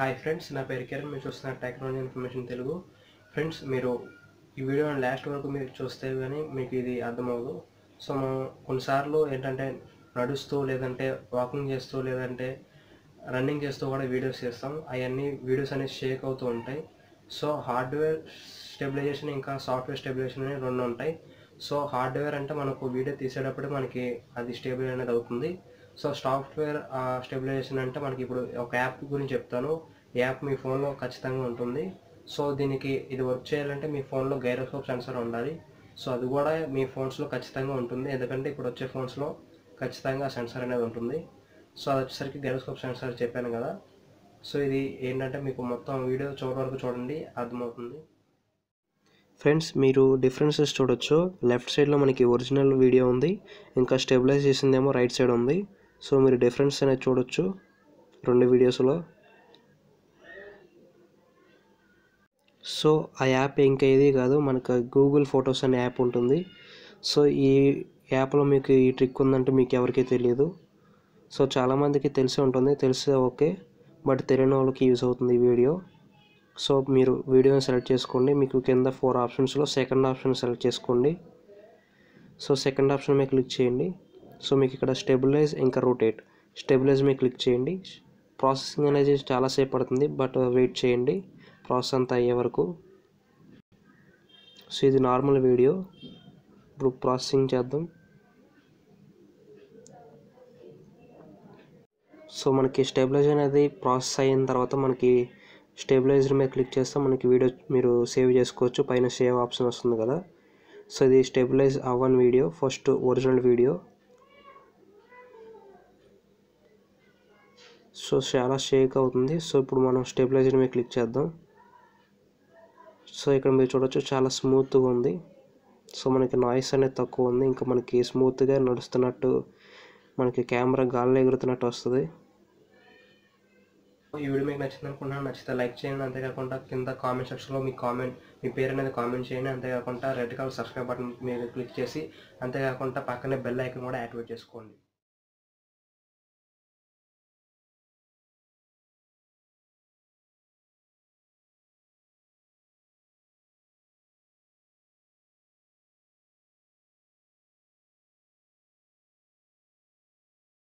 Hi friends నా పేరు కిరణ్. మీరు చూస్తున్న టెక్నాలజీ ఇన్ఫర్మేషన్ తెలుగు. ఫ్రెండ్స్ మీరు ఈ వీడియో లాస్ట్ వరకు మీరు చూస్తే కానీ మీకు ఇది అర్థమవుదు సో మనం కొన్నిసార్లు ఏంటంటే నడుస్తూ లేదంటే వాకింగ్ చేస్తూ లేదంటే రన్నింగ్ చేస్తూ కూడా వీడియోస్ చేస్తాం. అవన్నీ వీడియోస్ అనేవి షేక్ అవుతూ ఉంటాయి. సో హార్డ్వేర్ స్టెబిలైజేషన్ ఇంకా సాఫ్ట్వేర్ స్టెబిలైజేషన్ అనేవి రెండు ఉంటాయి. సో హార్డ్వేర్ అంటే మనకు వీడియో తీసేటప్పుడు మనకి అది స్టేబుల్ అనేది అవుతుంది. సో సాఫ్ట్వేర్ స్టెబిలైజేషన్ అంటే మనకి ఇప్పుడు ఒక యాప్ గురించి చెప్తాను. ఈ యాప్ మీ ఫోన్లో ఖచ్చితంగా ఉంటుంది. సో దీనికి ఇది వర్క్ చేయాలంటే మీ ఫోన్లో గైరోస్కోప్ సెన్సర్ ఉండాలి. సో అది కూడా మీ ఫోన్స్లో ఖచ్చితంగా ఉంటుంది. ఎందుకంటే ఇప్పుడు వచ్చే ఫోన్స్లో ఖచ్చితంగా సెన్సర్ అనేది ఉంటుంది. సో అది వచ్చేసరికి గైరోస్కోప్ సెన్సర్ చెప్పాను కదా. సో ఇది ఏంటంటే మీకు మొత్తం వీడియో చివరి వరకు చూడండి అర్థమవుతుంది. ఫ్రెండ్స్ మీరు డిఫరెన్సెస్ చూడొచ్చు. లెఫ్ట్ సైడ్లో మనకి ఒరిజినల్ వీడియో ఉంది. ఇంకా స్టెబిలైజ్ చేసిందేమో రైట్ సైడ్ ఉంది. సో మీరు డిఫరెన్స్ అనేది చూడొచ్చు రెండు వీడియోస్లో. సో ఆ యాప్ ఇంకా ఏది కాదు మనకు గూగుల్ ఫొటోస్ అనే యాప్ ఉంటుంది. సో ఈ యాప్లో మీకు ఈ ట్రిక్ ఉందంటే మీకు ఎవరికీ తెలియదు. సో చాలామందికి తెలిసి ఉంటుంది తెలిసే ఓకే బట్ తెలియని వాళ్ళకి యూజ్ అవుతుంది ఈ వీడియో. సో మీరు వీడియోని సెలెక్ట్ చేసుకోండి మీకు కింద ఫోర్ ఆప్షన్స్లో సెకండ్ ఆప్షన్ సెలెక్ట్ చేసుకోండి. సో సెకండ్ ఆప్షన్ మీద క్లిక్ చేయండి. సో మీకు ఇక్కడ స్టెబిలైజ్ ఇంకా రొటేట్. స్టెబిలైజ్ మీద క్లిక్ చేయండి. ప్రాసెసింగ్ అనేది చాలాసేపు పడుతుంది బట్ వెయిట్ చేయండి. ప్రాసెస్ అంతా అయ్యే వరకు. సో ఇది నార్మల్ వీడియో ఇప్పుడు ప్రాసెసింగ్ చేద్దాం. సో మనకి స్టెబిలైజ్ అనేది ప్రాసెస్ అయిన తర్వాత మనకి స్టెబిలైజర్ మీద క్లిక్ చేస్తే మనకి వీడియో మీరు సేవ్ చేసుకోవచ్చు. పైన సేవ్ ఆప్షన్ వస్తుంది కదా. సో ఇది స్టెబిలైజ్ అవ్వని video first original video so చాలా షేక్ అవుతుంది. సో ఇప్పుడు మనం స్టెబిలైజర్ మీద క్లిక్ చేద్దాం. సో ఇక్కడ మీరు చూడొచ్చు చాలా స్మూత్గా ఉంది. సో మనకి నాయిస్ అనేది తక్కువ ఉంది. ఇంకా మనకి స్మూత్గా నడుస్తున్నట్టు మనకి కెమెరా గాల్లో ఎగురుతున్నట్టు వస్తుంది. ఈ వీడియో మీకు నచ్చింది అనుకుంటున్నాను. నచ్చితే లైక్ చేయండి. అంతేకాకుండా కింద కామెంట్ సెక్షన్లో మీ కామెంట్ మీ పేరు అనేది కామెంట్ చేయండి. అంతేకాకుండా రెడ్ కలర్ సబ్స్క్రైబ్ బటన్ మీరు క్లిక్ చేసి అంతేకాకుండా పక్కనే బెల్ ఐకన్ కూడా యాక్టివేట్ చేసుకోండి.